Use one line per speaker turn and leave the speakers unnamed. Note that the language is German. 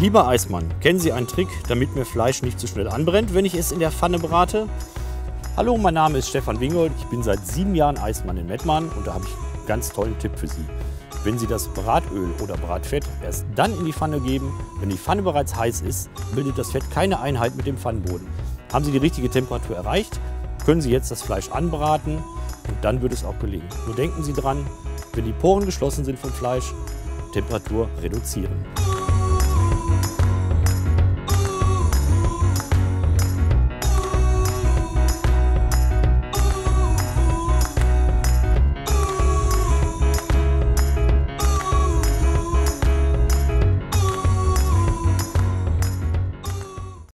Lieber Eismann, kennen Sie einen Trick, damit mir Fleisch nicht zu so schnell anbrennt, wenn ich es in der Pfanne brate? Hallo, mein Name ist Stefan Wingold. Ich bin seit sieben Jahren Eismann in Mettmann und da habe ich einen ganz tollen Tipp für Sie. Wenn Sie das Bratöl oder Bratfett erst dann in die Pfanne geben, wenn die Pfanne bereits heiß ist, bildet das Fett keine Einheit mit dem Pfannenboden. Haben Sie die richtige Temperatur erreicht, können Sie jetzt das Fleisch anbraten und dann wird es auch gelingen. Nur denken Sie dran, wenn die Poren geschlossen sind vom Fleisch, Temperatur reduzieren.